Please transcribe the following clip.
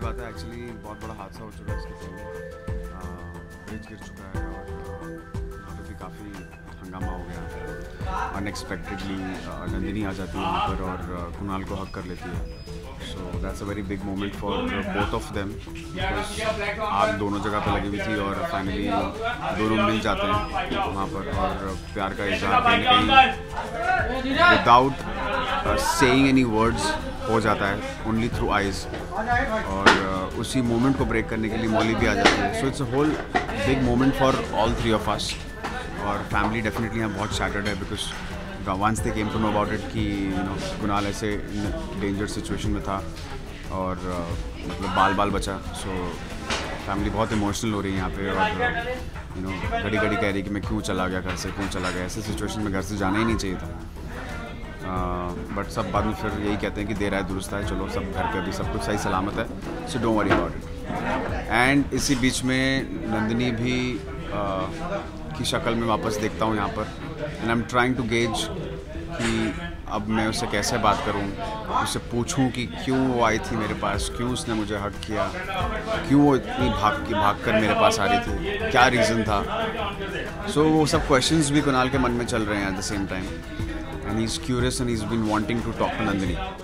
बात है एक्चुअली बहुत बड़ा हादसा हो चुका है इसके पहले। ब्रिज गिर चुका है और यहाँ पे भी काफ़ी हंगामा हो गया अनएक्सपेक्टेडली नंदिनी आ जाती है यहाँ पर और कुणाल को हक कर लेती है। So that's a very big moment for both of them आग दोनों जगह पे लगी हुई थी और फाइनली दोनों मिल जाते हैं वहाँ पर और प्यार का इजहार विदाउट सेइंग एनी वर्ड्स हो जाता है ओनली थ्रू आइज़ और uh, उसी मोमेंट को ब्रेक करने के लिए मौली भी आ जाती है। So it's a whole big moment for all three of us और फैमिली डेफिनेटली यहाँ बहुत शैटर्ड है because once they came to know about it कि यू नो कुणाल ऐसे डेंजर सिचुएशन में था और uh, मतलब बाल बाल बचा। सो फैमिली बहुत इमोशनल हो रही है यहाँ पे और यू नो घड़ी घड़ी कह रही कि मैं क्यों चला गया घर से क्यों चला गया? ऐसे सिचुएशन में घर से जाना ही नहीं चाहिए था। बट सब बाद में फिर यही कहते हैं कि देर आए दुरुस्त है चलो सब घर पे अभी सब कुछ सही सलामत है। So don't worry about it and इसी बीच में नंदिनी भी uh, की शक्ल में वापस देखता हूँ यहाँ पर। And I am trying to gauge कि अब मैं उससे कैसे बात करूँ उससे पूछूँ कि क्यों वो आई थी मेरे पास क्यों उसने मुझे हक किया क्यों वो इतनी भाग की भाग कर मेरे पास आ रही थी क्या रीज़न था? सो so, वो सब क्वेश्चंस भी कुणाल के मन में चल रहे हैं at the same time and he's curious and he's been wanting to talk to Nandini.